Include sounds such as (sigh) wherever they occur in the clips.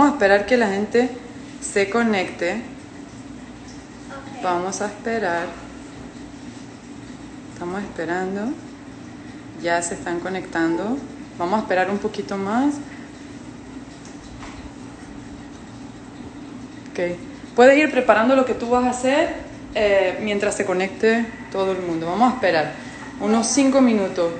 Vamos a esperar que la gente se conecte. Vamos a esperar. Estamos esperando. Ya se están conectando. Vamos a esperar un poquito más. Ok. Puedes ir preparando lo que tú vas a hacer eh, mientras se conecte todo el mundo. Vamos a esperar unos 5 minutos.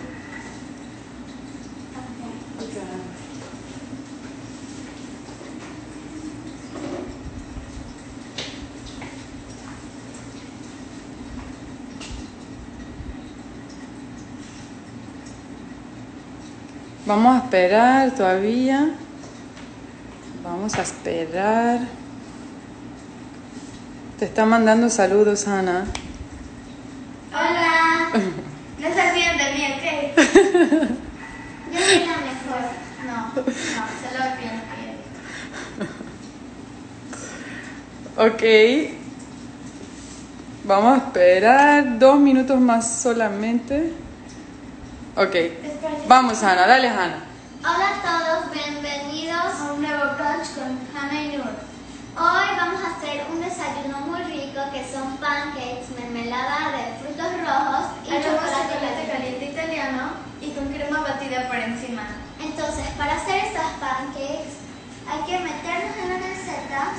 Vamos a esperar todavía. Vamos a esperar. Te está mandando saludos, Ana. Hola. (laughs) No se olviden de mí, ¿ok? Yo soy la mejor. No, no, solo olviden que Ok. Vamos a esperar dos minutos más solamente. Ok. Vamos, Ana. Dale, Ana. Hola a todos, bienvenidos a un nuevo brunch con Hannah y Nur. Hoy vamos a hacer un desayuno muy rico que son pancakes, mermelada de frutos rojos y chocolate caliente italiano y con crema batida por encima. Entonces, para hacer estas pancakes hay que meternos en la receta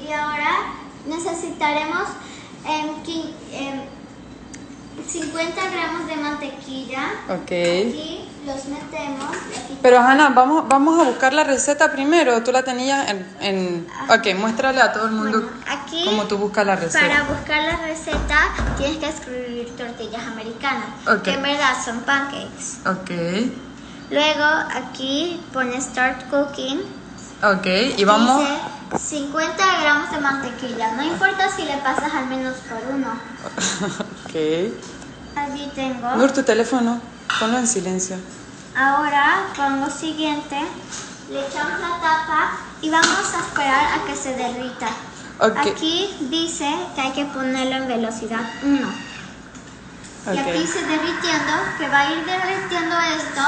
y ahora necesitaremos em, em, 50 gramos de mantequilla. Ok. Aquí los metemos. Aquí Pero, Ana, vamos, vamos a buscar la receta primero. Tú la tenías en, en... Ok, muéstrale a todo el mundo Bueno, aquí, cómo tú buscas la para receta. buscar la receta tienes que escribir tortillas americanas, Ok. que en verdad son pancakes. Ok. Luego aquí pones start cooking. Ok. Y vamos... Dice 50 gramos de mantequilla. No importa si le pasas al menos por uno. (laughs) ok. Aquí tengo. Tu teléfono. Ponlo en silencio. Ahora pongo siguiente. Le echamos la tapa y vamos a esperar a que se derrita. Aquí dice que hay que ponerlo en velocidad 1. Y aquí se derritiendo, que va a ir derritiendo esto.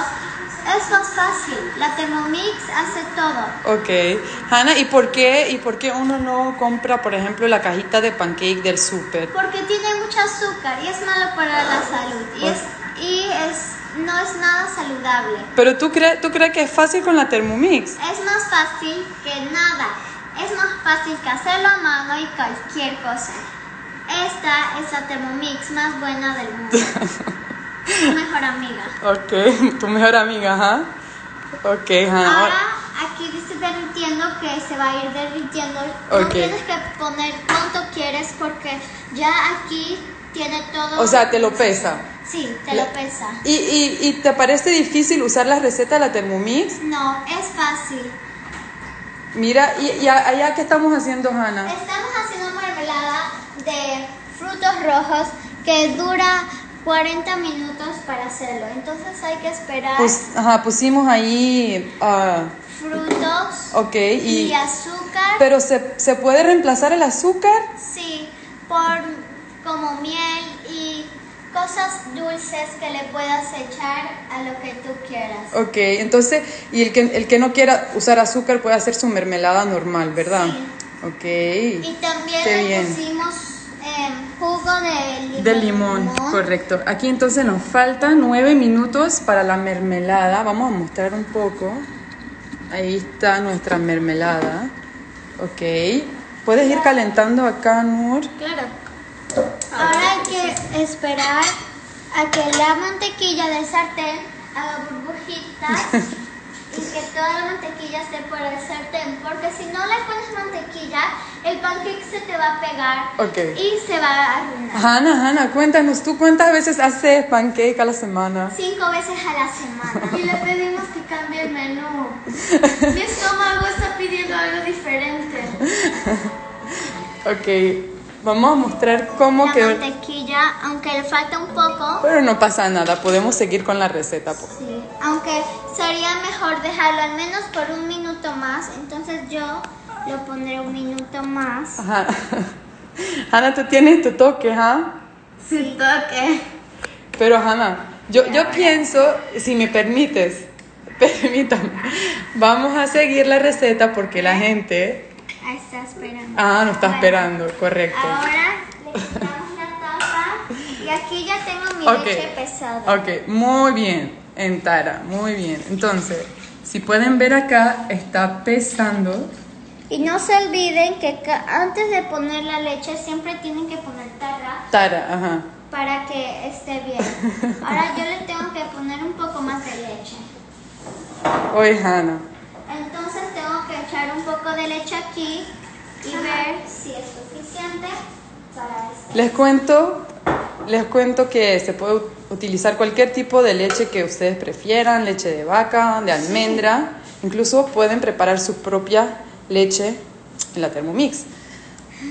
Es más fácil. La Thermomix hace todo. Ok. Hanna, ¿y por qué, y por qué uno no compra, por ejemplo, la cajita de pancake del súper? Porque tiene mucho azúcar y es malo para la salud. Y, es, y es, no es nada saludable. Pero tú crees, tú crees que es fácil con la Thermomix. Es más fácil que nada. Es más fácil que hacerlo a mano y cualquier cosa. Esta es la Thermomix más buena del mundo. (laughs) Mi mejor amiga. Ok, (laughs) tu mejor amiga, ajá. Ok, Hanna. Ahora aquí dice derritiendo que se va a ir derritiendo. Ok. No tienes que poner cuánto quieres porque ya aquí tiene todo. O sea, te lo pesa. Sí, te La- lo pesa. ¿Y, y, y te parece difícil usar la receta de la Thermomix? No, es fácil. Mira, y, y allá, ¿qué estamos haciendo, Hanna? Estamos haciendo mermelada de frutos rojos que dura 40 minutos para hacerlo. Entonces hay que esperar Pues, ajá, pusimos ahí, ah, frutos ok, y, y... azúcar. Pero ¿se, ¿se puede reemplazar el azúcar? Sí, por como miel y cosas dulces que le puedas echar a lo que tú quieras. Ok, entonces, y el que, el que no quiera usar azúcar puede hacer su mermelada normal, ¿verdad? Sí. Ok. Y también Qué le bien. pusimos em, jugo de limón. De limón, correcto. Aquí entonces nos faltan nueve minutos para la mermelada. Vamos a mostrar un poco. Ahí está nuestra mermelada. Ok. ¿Puedes ir calentando acá, Nur? Claro. Ahora hay que esperar a que la mantequilla del sartén haga burbujitas (laughs) y que toda la mantequilla esté por el sartén, porque si no le pones mantequilla, el pancake se te va a pegar y se va a arruinar. Hanna, Hanna, cuéntanos, ¿tú cuántas veces haces pancake a la semana? Cinco veces a la semana. (laughs) Y le pedimos que cambie el menú. (laughs) Mi estómago está pidiendo algo diferente. Ok. Vamos a mostrar cómo La quedó. mantequilla, aunque le falta un poco, Pero no pasa nada, podemos seguir con la receta. Sí, aunque sería mejor dejarlo al menos por un minuto más, entonces yo lo pondré un minuto más. Ajá. (laughs) Hanna, tú tienes tu toque, ¿ah? Sin toque. Pero Hanna, yo, yo pienso, si me permites, (laughs) permítame. Vamos a seguir la receta porque la gente... Ah, está esperando. Ah, no está Bueno, esperando, correcto. Ahora le quitamos la tapa y aquí ya tengo mi leche pesada. Ok, muy bien, en Tara, muy bien. Entonces, si pueden ver acá, está pesando. Y no se olviden que antes de poner la leche siempre tienen que poner tarra Tara, ajá. para que esté bien. (laughs) Ahora yo le tengo que poner un poco más de leche. Oye, Hannah. Entonces tengo que echar un poco de leche aquí y ver si es suficiente para esto. Les cuento, les cuento que se puede utilizar cualquier tipo de leche que ustedes prefieran, leche de vaca, de almendra, incluso pueden preparar su propia leche en la Thermomix.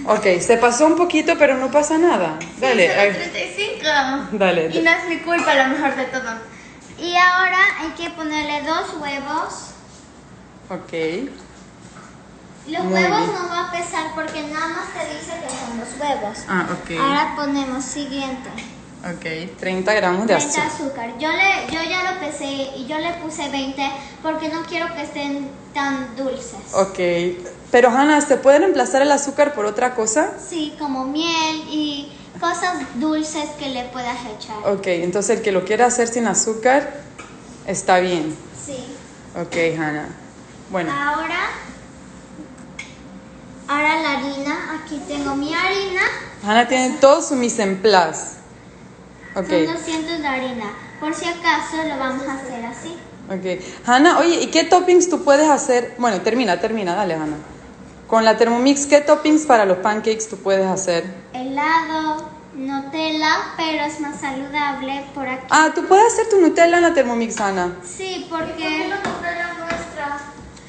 Ok, se pasó un poquito, pero no pasa nada. Dale, Sí, ay, 35. dale. Y no es mi culpa, lo mejor de todo. Y ahora hay que ponerle dos huevos. Ok, Los Muy huevos bien. no va a pesar porque nada más te dice que son los huevos. ah, ok, Ahora ponemos siguiente. ok, 30 gramos de 30 azúcar. azúcar. Yo, le, yo ya lo pesé y yo le puse 20 porque no quiero que estén tan dulces. Ok, pero Hannah, ¿se puede reemplazar el azúcar por otra cosa? Sí, como miel y cosas dulces que le puedas echar. Ok, entonces el que lo quiera hacer sin azúcar, está bien. Sí. Ok, Hannah. Bueno, Ahora, ahora la harina. Aquí tengo mi harina. Hannah tiene todo su mise en place. Ok, Son 200 de harina. Por si acaso lo vamos a hacer así. ok. Hannah, oye, ¿y qué toppings tú puedes hacer? Bueno, termina, termina, dale, Hannah. Con la Thermomix, ¿qué toppings para los pancakes tú puedes hacer? Helado, Nutella, pero es más saludable por aquí. Ah, tú puedes hacer tu Nutella en la Thermomix, Hannah. Sí, porque?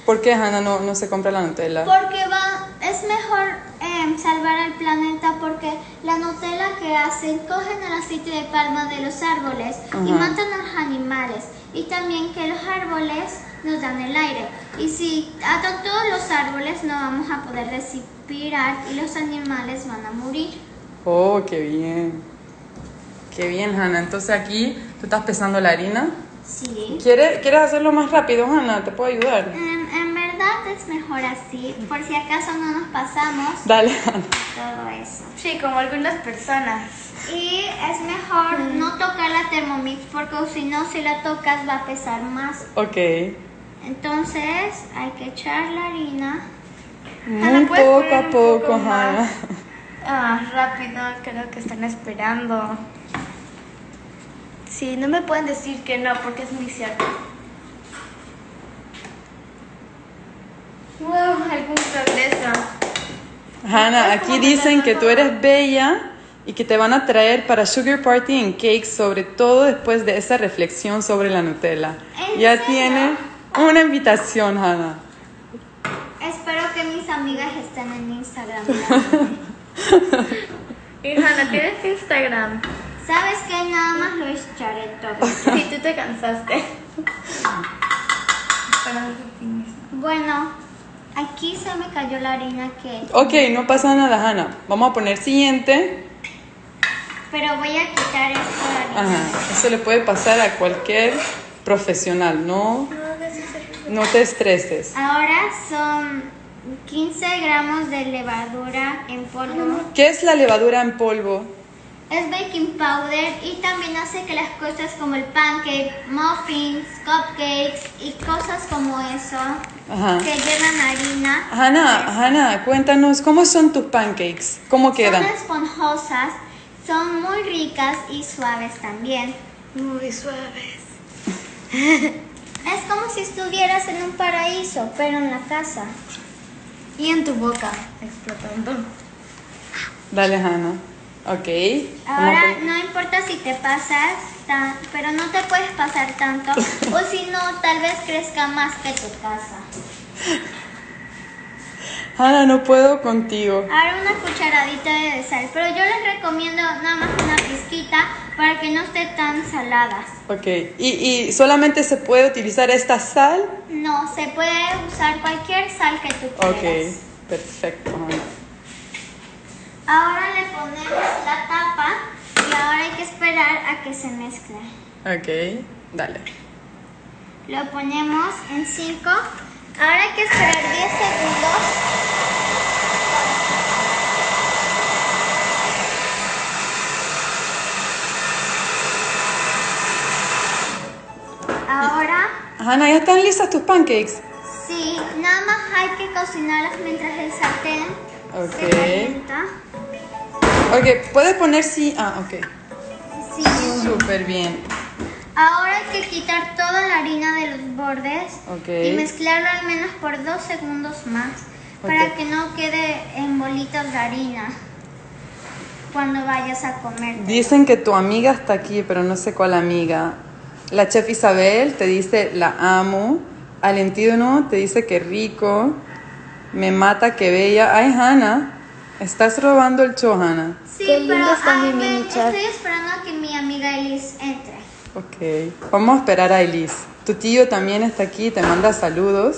¿Por qué, Hannah, no, no se compra la Nutella? porque va es mejor em, salvar al planeta porque la Nutella que hacen cogen el aceite de palma de los árboles y Ajá. matan a los animales y también que los árboles nos dan el aire y si atan todos los árboles no vamos a poder respirar y los animales van a morir. Oh, qué bien. Qué bien, Hannah. Entonces aquí tú estás pesando la harina. Sí. ¿Quieres, ¿Quieres hacerlo más rápido, Hannah? ¿Te puedo ayudar? En verdad es mejor así, por si acaso no nos pasamos Dale, todo eso. Sí, como algunas personas. Y es mejor no tocar la Thermomix porque si no, si la tocas va a pesar más. Ok. Entonces hay que echar la harina. Muy ¿puedes poco a un poco? Hannah. (laughs) Ah, rápido, creo que están esperando. Sí, no me pueden decir que no porque es muy cierto. Wow, algún progreso. Hannah, aquí dicen que tú eres bella y que te van a traer para Sugar Party en Cake, sobre todo después de esa reflexión sobre la Nutella. ¿En Ya serio? tiene una invitación, Hannah. Espero que mis amigas estén en Instagram. (laughs) Y Hannah, ¿tienes Instagram? ¿Sabes qué? Nada más lo echaré todo. (laughs) Sí, tú te cansaste. Bueno, aquí se me cayó la harina que... Ok, no pasa nada, Hannah. Vamos a poner siguiente. Pero voy a quitar esto de harina. Ajá, eso le puede pasar a cualquier profesional, no, no te estreses. Ahora son 15 gramos de levadura en polvo. ¿Qué es la levadura en polvo? Es baking powder y también hace que las cosas como el pancake, muffins, cupcakes y cosas como eso Ajá. que llevan harina Hannah, Hannah, cuéntanos, ¿cómo son tus pancakes? ¿Cómo quedan? son esponjosas, son muy ricas y suaves también. Muy suaves. (laughs) Es como si estuvieras en un paraíso, pero en la casa. Y en tu boca, explotando. Dale, Hannah. Ok. Ahora no importa si te pasas, tan- pero no te puedes pasar tanto, o si no, tal vez crezca más que tu casa. Hannah, no puedo contigo. Ahora una cucharadita de sal, pero yo les recomiendo nada más una pizquita para que no esté tan saladas. Ok. ¿Y, y solamente se puede utilizar esta sal? No, se puede usar cualquier sal que tú Ok. quieras. Perfecto, Hannah. Ahora le ponemos la tapa que esperar a que se mezcle. Ok. Dale. lo ponemos en 5. Ahora hay que esperar 10 segundos. Ahora, Hanna, ¿ya están listas tus pancakes? sí, nada más hay que cocinarlas mientras el sartén Ok. se calienta. Ok, puedes poner sí. Ah, ok. Sí. Súper bien. Ahora hay que quitar toda la harina de los bordes Ok. y mezclarlo al menos por dos segundos más para Ok. que no quede en bolitas de harina cuando vayas a comer. Dicen que tu amiga está aquí, pero no sé cuál amiga. La chef Isabel te dice la amo. Alentino te dice que rico. Me mata que bella. Ay, Hanna, estás robando el show, Hanna. Sí, Qué lindo pero está mi ay, mini chat. estoy esperando a que mi amiga Elise entre. Ok, vamos a esperar a Elise. Tu tío también está aquí, te manda saludos.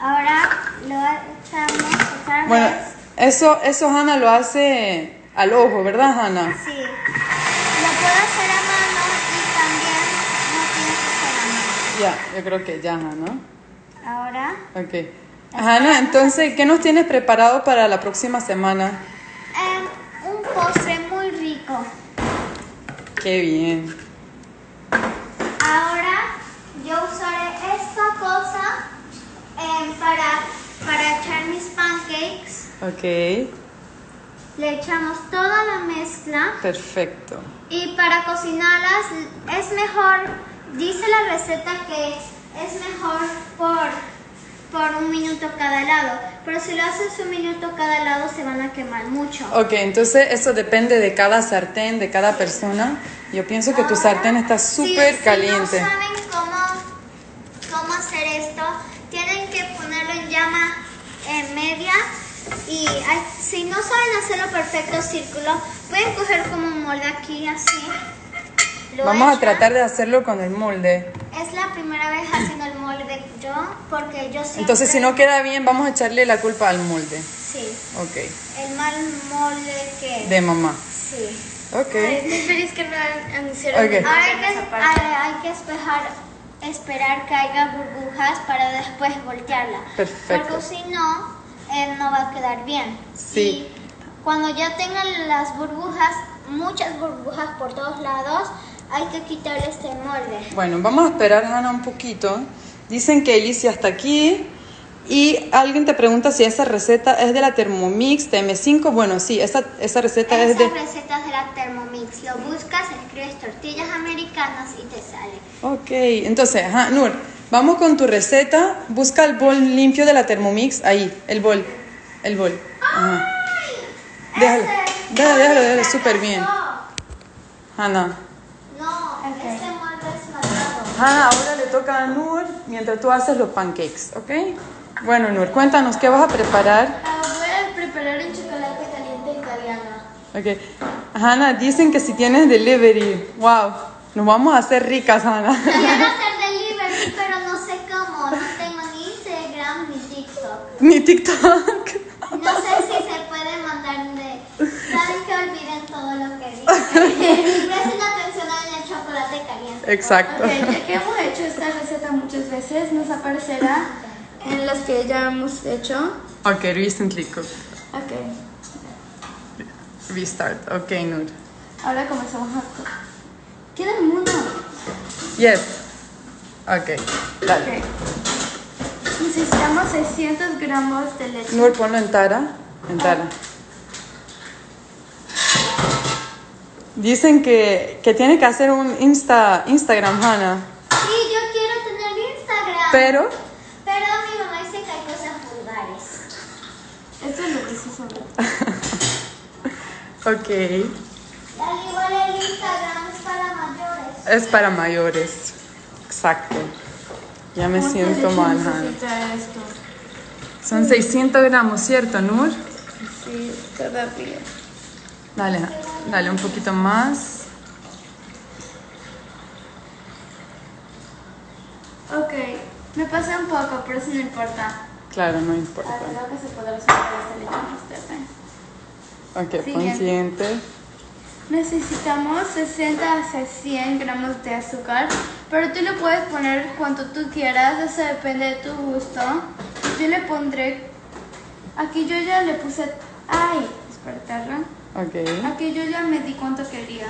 Ahora lo echamos otra Bueno, vez. eso, eso Hanna lo hace al ojo, ¿verdad, Hanna? Sí. Lo puedo hacer a mano y también no tiene que ser a mano. Ya, yo creo que ya, Hanna. Ahora, Ok. Hanna, entonces, ¿qué nos tienes preparado para la próxima semana? em, un postre. Qué bien. Ahora yo usaré esta cosa em, para, para echar mis pancakes. Ok, Le echamos toda la mezcla perfecto. y para cocinarlas es mejor, dice la receta que es mejor por, por un minuto cada lado, pero si lo haces un minuto cada lado se van a quemar mucho. Ok, entonces eso depende de cada sartén, de cada persona. Yo pienso que tu sartén está súper Si- caliente. Si no saben cómo, cómo hacer esto, tienen que ponerlo en llama eh, media. Y ay, si no saben hacerlo perfecto círculo, pueden coger como un molde aquí así. Lo Vamos a echan. tratar de hacerlo con el molde. Es la primera vez haciendo el molde yo, porque yo siempre... Entonces, si no queda bien, vamos a echarle la culpa al molde. Sí, Ok, el mal molde que... de mamá. Sí. Ok. Estoy feliz que no anunciaron Ok. Ahora hay que, esa parte. hay- hay que espejar- esperar que haya burbujas para después voltearla. Perfecto. Porque si no, eh, no va a quedar bien. Sí. Y cuando ya tengan las burbujas, muchas burbujas por todos lados, hay que quitarle este molde. Bueno, vamos a esperar, Hanna, un poquito. Dicen que Alicia está aquí. Y alguien te pregunta si esa receta es de la Thermomix TM5. Bueno, sí, esa, esa receta es de... recetas de la Thermomix, lo buscas, escribes tortillas americanas y te sale. Ok, entonces, ajá, Nur, vamos con tu receta. Busca el bol limpio de la Thermomix. Ahí, el bol. El bol. Ajá. Déjalo, déjalo, déjalo, déjalo, súper bien. Hanna. Hanna, ahora le toca a Nur mientras tú haces los pancakes, ¿ok? Bueno, Nur, cuéntanos, ¿qué vas a preparar? Ah, voy a preparar un chocolate caliente italiano. Ok. Hanna, dicen que si tienes delivery, wow, nos vamos a hacer ricas, Hanna. (laughs) Quiero (laughs) hacer delivery, pero no sé cómo. No tengo ni Instagram ni TikTok. Ni TikTok. No sé si se puede mandar de. (laughs) Saben que olviden todo lo que dije. Presten atención en el chocolate caliente. Exacto. Ok, ya que hemos hecho esta receta muchas veces, nos aparecerá en las que ya hemos hecho. Ok, recently cooked. Ok, Restart. Ok, Nur. ahora comenzamos a... co- ¿Quieren uno? Yes. Ok, dale. Ok. Necesitamos 600 gramos de leche. Nur, ponlo en Tara. En Tara. Dicen que, que tiene que hacer un Insta, Instagram, Hannah. Sí, yo quiero tener Instagram. Pero, Pero mi mamá dice que hay cosas vulgares. Esto es lo que se sabe. (laughs) ok, Al igual el Instagram es para mayores. es para mayores. Exacto. Ya me ¿Cuánta siento mal, Hannah. necesita esto? Son 600 gramos, ¿cierto, Nur? Sí, todavía. Dale, dale un poquito más. Ok, me pasé un poco, pero eso no importa. Claro, no importa. Ah, Creo que se podrá pon Siguiente. siguiente. Necesitamos 60 a 100 gramos de azúcar, Pero tú le puedes poner cuanto tú quieras, eso depende de tu gusto. Yo le pondré. Aquí yo ya le puse. Ay, espera. Ok. Aquí yo ya me di cuánto quería.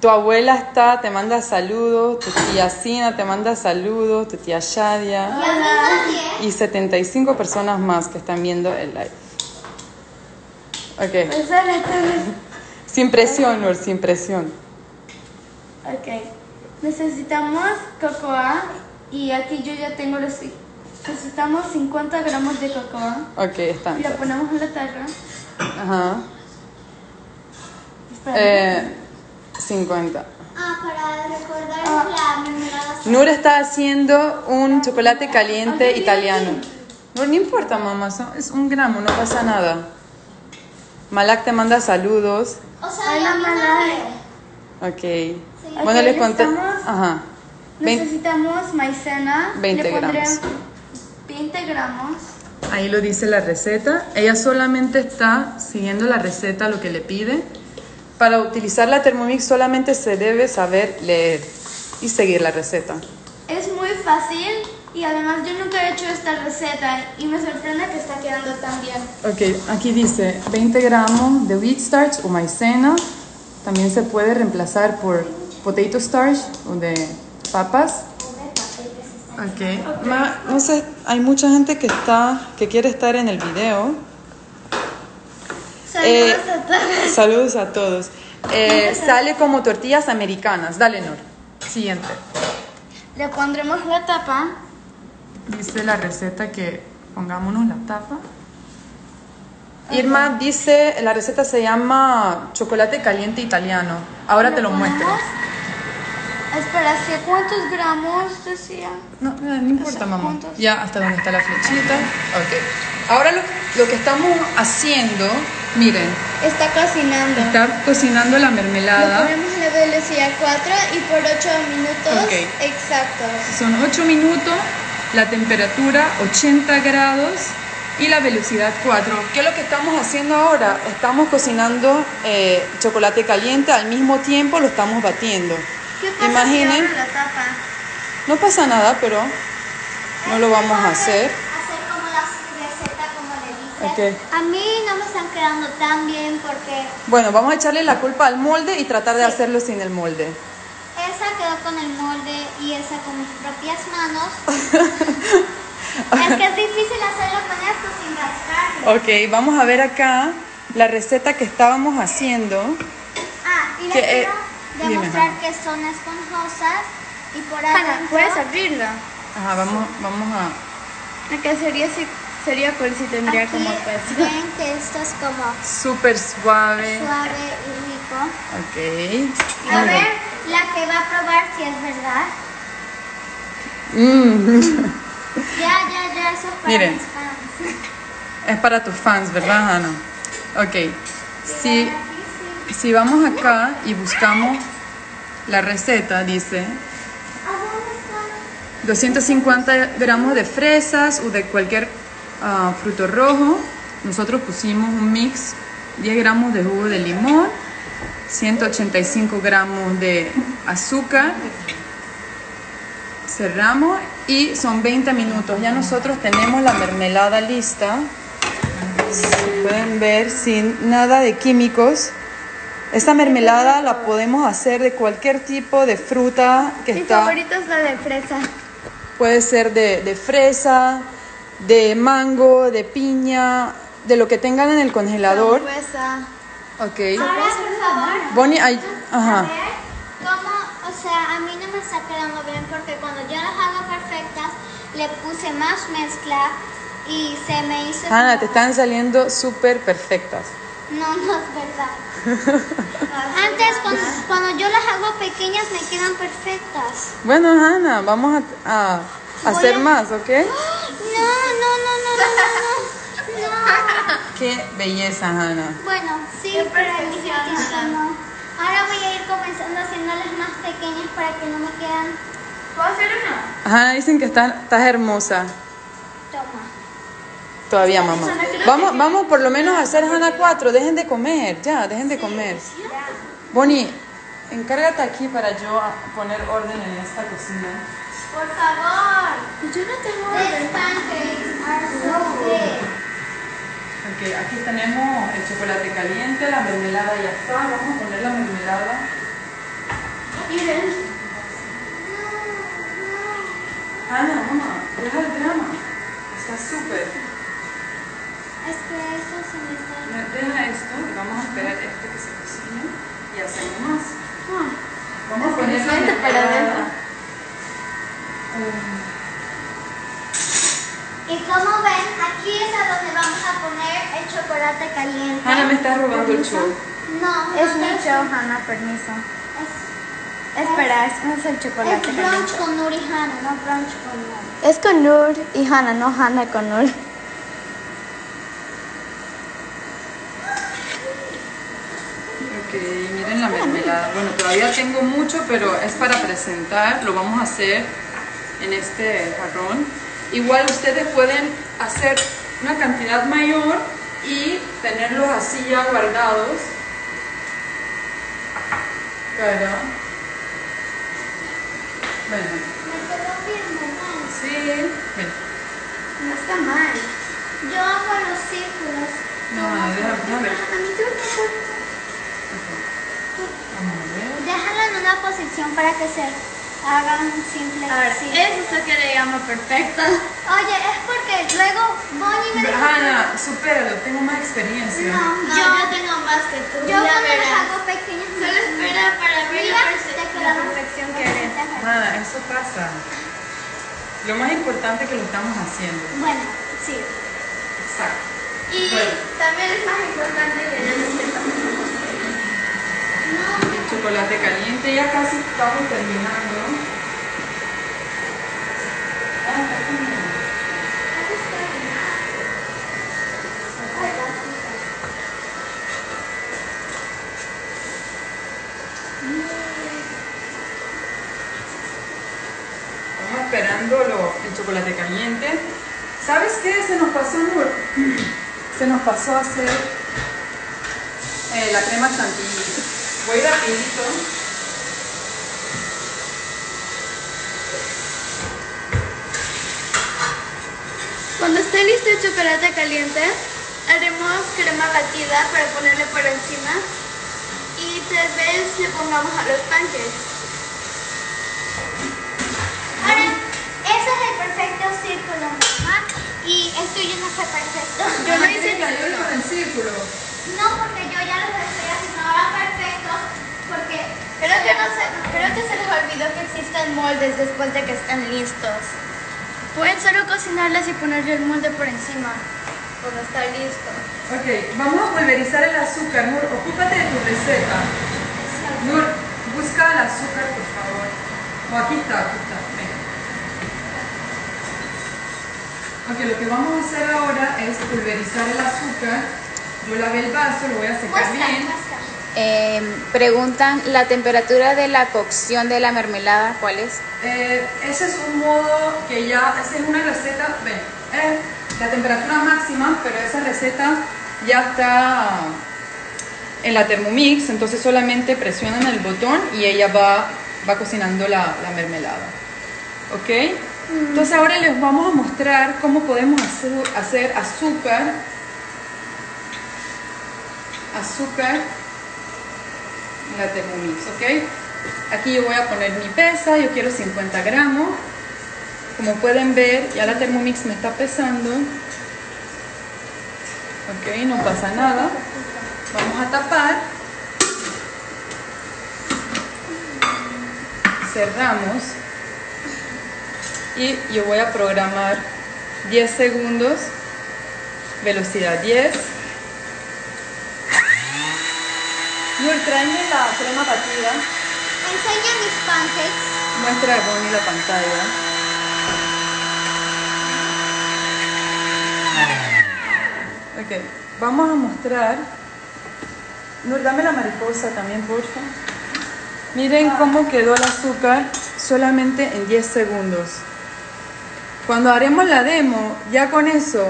Tu abuela está, te manda saludos, tu tía Sina te manda saludos, tu tía Shadia Y a mí nadie. y 75 personas más que están viendo el live. Ok. Sin presión, Nur, sin presión. Ok. Necesitamos cocoa y aquí yo ya tengo los. Necesitamos 50 gramos de cocoa. Ok, están. Y la ponemos en la tarra. Ajá. Eh, 50. Ah, para recordar Ah. la mermelada. Nur está haciendo un chocolate caliente italiano. Nur, no importa, mamá, son- es un gramo, no pasa nada. Malak te manda saludos. O sea, Hola, mí Ok. Malak. Sí. Bueno, Ok, les conté. Ajá. Necesitamos maicena. 20 Le gramos. 20 gramos. Ahí lo dice la receta. Ella solamente está siguiendo la receta, lo que le pide. Para utilizar la Thermomix solamente se debe saber leer y seguir la receta. Es muy fácil y además yo nunca he hecho esta receta y me sorprende que está quedando tan bien. Ok, aquí dice 20 gramos de wheat starch o maicena. También se puede reemplazar por potato starch o de papas. Ok. Ma- no sé, hay mucha gente que está, que quiere estar en el video. Eh, Saludos a todos. Saludos a todos. Eh, sale como tortillas americanas. Dale, Nor. Siguiente. Le pondremos la tapa. Dice la receta que pongámonos la tapa. Irma dice, la receta se llama chocolate caliente italiano. Ahora te lo muestro. Espera, ¿sí ¿cuántos gramos decía? No, no, no importa, mamá. ¿Cuántos? Ya, hasta donde está la flechita. Ok. Ahora lo, lo que estamos haciendo, miren, Está cocinando. está cocinando la Lo mermelada. ponemos en la velocidad 4 y por 8 minutos Ok. exactos. Son 8 minutos, la temperatura 80 grados y la velocidad 4. ¿Qué es lo que estamos haciendo ahora? Estamos cocinando eh, chocolate caliente, al mismo tiempo lo estamos batiendo. ¿Qué pasa Imaginen, si la tapa? no pasa nada, pero no lo vamos a hacer. Hacer como la receta A mí no me están quedando tan bien porque Bueno, vamos a echarle la culpa al molde y tratar de hacerlo sin el molde. esa quedó con el molde y esa con mis propias manos. (laughs) es que es difícil hacerlo con esto sin rascarlo. Ok, vamos a ver acá la receta que estábamos haciendo. Ah, y les Que, eh, quiero dime, demostrar que son esponjosas y por adentro... ¿puedes abrirla? Ajá, vamos, vamos a... Acá sería, si- sería cool si tendría Aquí como peso. ven que esto es como Súper suave. suave y rico. Ok. A Muy ver, bien. la que va a probar si es verdad. Mm, (laughs) Ya, ya, ya, eso es para Miren. mis fans. es para tus fans, ¿verdad, Ana? Ok. Si, si vamos acá y buscamos la receta, dice ¿A dónde está? 250 gramos de fresas o de cualquier fruto rojo. Nosotros pusimos un mix, 10 gramos de jugo de limón, 185 gramos de azúcar. Cerramos y son 20 minutos. Ya nosotros tenemos la mermelada lista. Pueden ver, sin nada de químicos. Esta mermelada la podemos hacer de cualquier tipo de fruta que Mi está. favorita es la de fresa. Puede ser de, de fresa, de mango, de piña, de lo que tengan en el congelador. Frambuesa. Ok. Ahora, por favor. Bonnie, ay, A ajá. ver, cómo, o sea, a mí no me está quedando bien porque cuando yo las hago perfectas, le puse más mezcla y se me hizo... Hanna, como- te están saliendo súper perfectas. No, no es verdad. (laughs) Antes, cuando, cuando yo las hago pequeñas, me quedan perfectas. Bueno, Hanna, vamos a, a hacer más, ¿ok? No, no, no, no, no, no, no. Qué belleza, Hanna. Bueno, sí, pero Ana. no. Ahora voy a ir comenzando haciéndolas más pequeñas para que no me quedan. ¿Puedo hacer una? Hanna, dicen que estás, estás hermosa. Toma. Todavía, mamá. Vamos, vamos por lo menos a hacer Hanna 4. Dejen de comer, ya, dejen de comer. Bonnie, encárgate aquí para yo poner orden en esta cocina. Por favor. Yo no tengo These orden. pancakes are so big. Ok, aquí tenemos el chocolate caliente, la mermelada ya está. Vamos a poner la mermelada. Miren. Ana, mamá, deja el drama. Está súper. Es que eso se me está... Deja esto y vamos a esperar esto que se cocine y hacemos más. Ah, Vamos a poner la mermelada. Um, Y como ven, aquí es a donde vamos a poner el chocolate caliente. Ana me está robando el show. No, Es no mi show, Hannah, permiso. Es, Espera, es, es el es chocolate brunch caliente. con Nuri Hannah, no brunch con Nuri. Es con Nur y Hannah, no Hannah con Nur. Ok, miren la mermelada. Bueno, todavía tengo mucho, pero es para presentar. Lo vamos a hacer en este jarrón. Igual ustedes pueden hacer una cantidad mayor y tenerlos así ya guardados. Para... Bueno, Me quedó bien, sí. Ven. No está mal. Yo hago los círculos. No, déjame ver. A mí tú Vamos a ver. Déjalo en una posición para que se hagan sí. eso es lo que le llamo perfecta. Oye, es porque luego Bonnie me dijo... Ana, supéralo, tengo más experiencia. No, No, yo, yo tengo más que tú. yo ya cuando verás. hago pequeños... Solo espera para ver la, perfección que eres. Nada, eso pasa. Lo más importante es que lo estamos haciendo. Bueno, sí. Exacto. Y Bueno. también es más importante que yo no sepa. El chocolate caliente, ya casi estamos terminando. Ah. Estamos esperando el chocolate caliente. ¿Sabes qué? Se nos pasó. (clears throat) Se nos pasó a hacer eh, la crema chantilly. Voy rapidito. Cuando esté listo el chocolate caliente, haremos crema batida para ponerle por encima y tal vez le pongamos a los pancakes. Ahora, ese es el perfecto círculo, mamá. Y el tuyo no fue perfecto. Yo no hice Yo hice ninguno. el círculo. No, porque yo ya los estoy haciendo ahora Porque Creo que, no se, creo que se les olvidó que existen moldes después de que están listos. Pueden solo cocinarlas y ponerle el molde por encima cuando está listo. Ok, vamos a pulverizar el azúcar. Nur, ocúpate de tu receta. Nur, busca el azúcar, por favor. O aquí está, aquí está. Venga. Ok, lo que vamos a hacer ahora es pulverizar el azúcar. Yo lavé el vaso, lo voy a secar muestra, bien. muestra. Eh, preguntan la temperatura de la cocción de la mermelada, ¿cuál es? Eh, ese es un modo que ya, esa es una receta, ven, la temperatura máxima, pero esa receta ya está en la Thermomix, entonces solamente presionan el botón y ella va, va cocinando la, la mermelada. ¿Ok? Entonces ahora les vamos a mostrar cómo podemos hacer, hacer azúcar. Azúcar la Thermomix, ¿ok? Aquí yo voy a poner mi pesa, yo quiero 50 gramos. Como pueden ver, ya la Thermomix me está pesando. Ok, no pasa nada. Vamos a tapar. Cerramos. Y yo voy a programar 10 segundos. Velocidad 10. Nur, tráeme la crema batida. Enseña mis pancakes. Muestra a Bonnie la pantalla. Ok, vamos a mostrar. Nur, dame la mariposa también, porfa. Miren cómo quedó el azúcar solamente en 10 segundos. Cuando haremos la demo, ya con eso,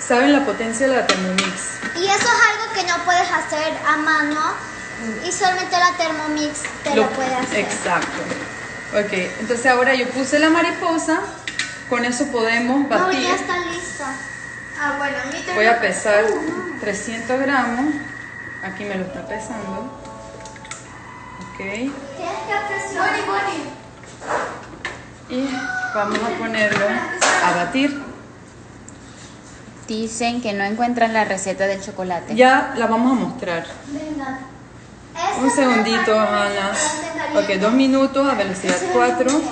saben la potencia de la Thermomix. Y eso es algo que no puedes hacer a mano Y solamente la Thermomix te lo, puede hacer. Exacto. Ok, entonces ahora yo puse la mariposa, con eso podemos No, batir. ya está lista. Ah, bueno, mi. Voy a pesar 300 gramos. Aquí me lo está pesando. Ok. Tienes que presionar. Y vamos a ponerlo a batir. Dicen que no encuentran la receta del chocolate. Ya la vamos a mostrar. Venga. Un segundito, chocolate Ok, dos minutos a velocidad 4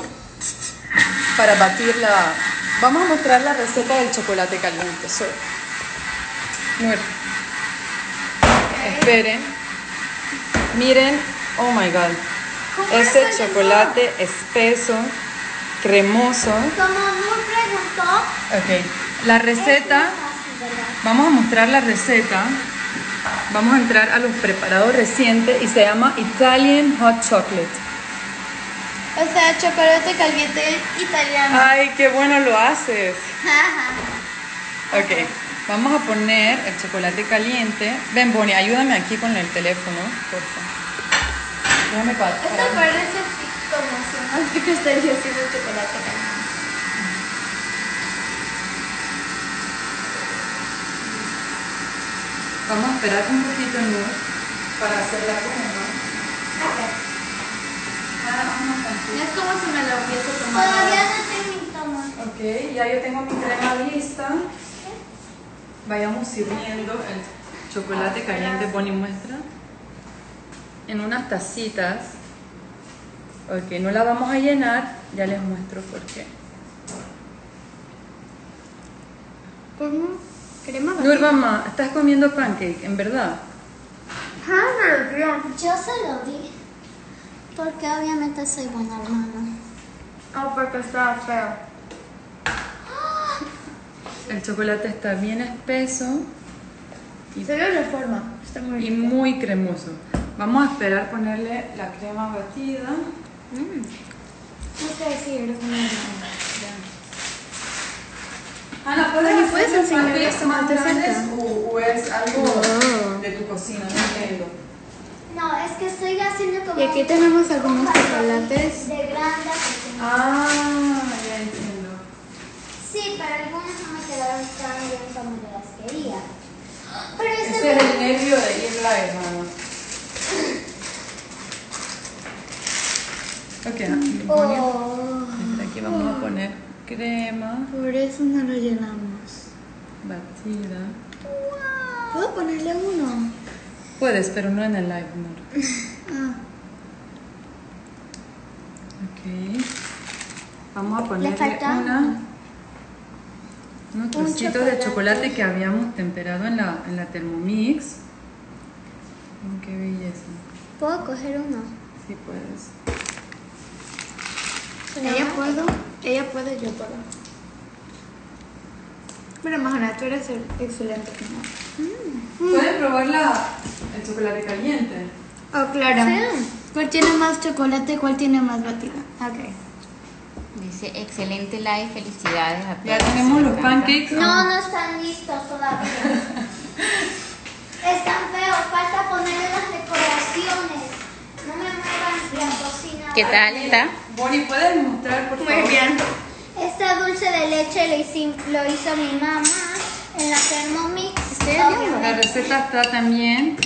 para batir la... Vamos a mostrar la receta del chocolate caliente. So. Nur. Esperen. Miren, oh my god. Ese chocolate espeso, cremoso. Como preguntó, Ok, la receta, vamos a mostrar la receta. Vamos a entrar a los preparados recientes y se llama Italian Hot Chocolate. O sea, chocolate caliente italiano. Ay, qué bueno lo haces. Ok, vamos a poner el chocolate caliente. Ven, Bonnie, ayúdame aquí con el teléfono, por favor. Déjame pa- Esto parece así como si no que estaría haciendo chocolate caliente. Vamos a esperar un poquito, Nur, para hacer la crema. Ah, vamos a No es como si me lo hubiese tomado. Todavía no terminamos. Ok, ya yo tengo mi crema lista. Vayamos sirviendo el chocolate caliente, Bonnie muestra. En unas tacitas. Ok, no la vamos a llenar, ya les muestro por qué. ¿Cómo? ¿Crema Nur, mamá, estás comiendo pancake, en verdad. Ah. Yo se lo di. Porque obviamente soy buena hermana. Ah, porque estaba feo. (gasps) El chocolate está bien espeso Se lo reforma. Está muy y rico. muy cremoso. Vamos a esperar ponerle la crema batida. No sé si eres una hermana. Ana, ¿puedes, ¿puedes pancakes esto más de cerca? o, o es algo de tu cocina? No entiendo. No, es que estoy haciendo como. Y aquí tenemos algunos chocolates. De grande a pequeño. Ah, ya entiendo. Sí, pero algunos no me quedaron tan bien como yo las quería. Pero este Ese es el nervio de ir live, mamá. (laughs) Ok, Oh. espera, aquí vamos a poner crema Por eso no lo llenamos. batida. ¿Puedo ponerle uno? Puedes, pero no en el live, Nur. (laughs) Ah. Ok. Vamos a ponerle falta una, unos trocitos de chocolate. chocolate que habíamos temperado en la, en la Thermomix. Oh, qué belleza. ¿Puedo coger uno? Sí puedes. Ella puedo, ella puede, yo puedo. Pero Mahana, tú eres el excelente como. Pueden probar la, el chocolate caliente. Oh, claro. Sí. ¿Cuál tiene más chocolate? ¿Cuál tiene más batida? Ok. Dice, excelente live, felicidades a Ya todos". tenemos los pancakes. No, no están listos todavía. están feos, falta ponerle las decoraciones. No me muevan la cocina. ¿Qué tal está? Bonnie, ¿puedes mostrar por favor? Muy bien. Este dulce de leche lo, hici- lo hizo mi mamá en la Thermomix. La receta está también,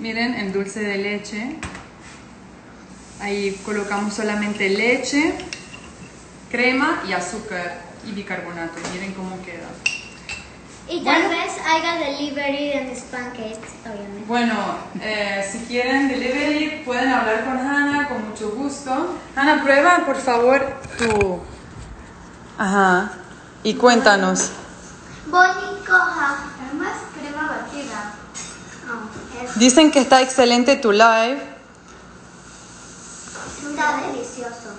miren, en dulce de leche. Ahí colocamos solamente leche, crema y azúcar y bicarbonato. Miren cómo queda. Y tal Bueno. vez haga delivery de mis pancakes, obviamente. Bueno, eh, si quieren delivery pueden hablar con Hannah con mucho gusto. Hannah, prueba por favor tu... Ajá. Y cuéntanos. Bonnie coja. Es más crema batida. Oh, es- Dicen que está excelente tu live, está delicioso.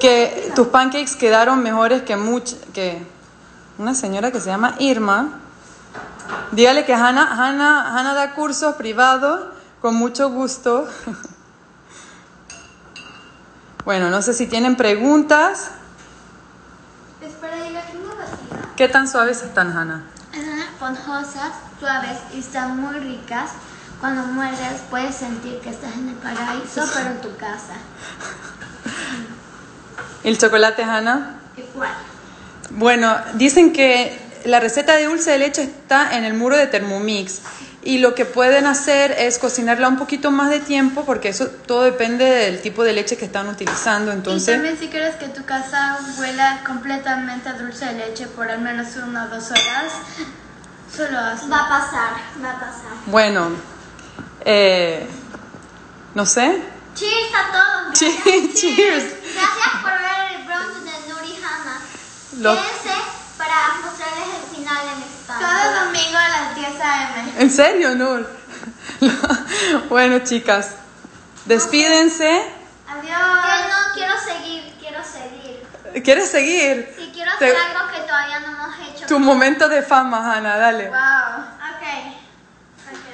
Que tus pancakes quedaron mejores que much que una señora que se llama Irma. Dígale que Hannah, Hannah, Hannah da cursos privados con mucho gusto. (laughs) Bueno, no sé si tienen preguntas. Espera, ¿y la crema batida? ¿Qué tan suaves están, Hannah? Están esponjosas, suaves y están muy ricas. cuando mueres puedes sentir que estás en el paraíso, (laughs) pero en tu casa. ¿El chocolate, Hannah? Igual. Bueno, dicen que la receta de dulce de leche está en el muro de Thermomix y lo que pueden hacer es cocinarla un poquito más de tiempo porque eso todo depende del tipo de leche que están utilizando. Y Entonces, también si quieres que tu casa huela completamente a dulce de leche por al menos una o dos horas, solo hazlo. Va a pasar, va a pasar. bueno, eh, no sé. Cheers a todos. (laughs) Cheers, Gracias, cheers. Gracias por ver el brunch de Nuri Hanna. Lo- Quédense para mostrarles el final en España. Cada domingo a las 10 a.m. ¿En serio, Nur? (laughs) bueno, chicas, despídense. Que Adiós. no quiero seguir, quiero seguir. ¿Quieres seguir? Si quiero Te- hacer algo que todavía no hemos hecho. Tu momento de fama, Hannah, dale. Wow. Ok. Ok.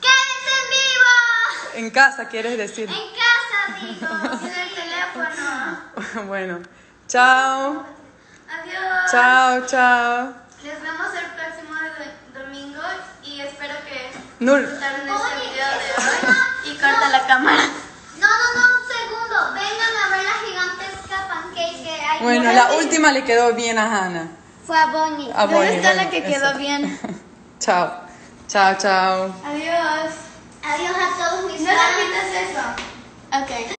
¡Quédense en vivo! En casa, quieres decir. En casa, digo. (laughs) En el teléfono. (laughs) bueno, chao. Adiós. Chao, chao. Les vemos el próximo do- domingo y espero que Nur, disfrutaron este Oye, video de (laughs) hoy. Y corta la cámara. No, no, no, un segundo. Vengan a ver la gigantesca pancake que hay. bueno, la última le quedó bien a Hannah. Fue a Bonnie. A ¿Dónde Bonnie, está bueno, la que eso. quedó bien? (laughs) Chao. Chao, chao. Adiós. Adiós a todos mis No repitas eso. Ok.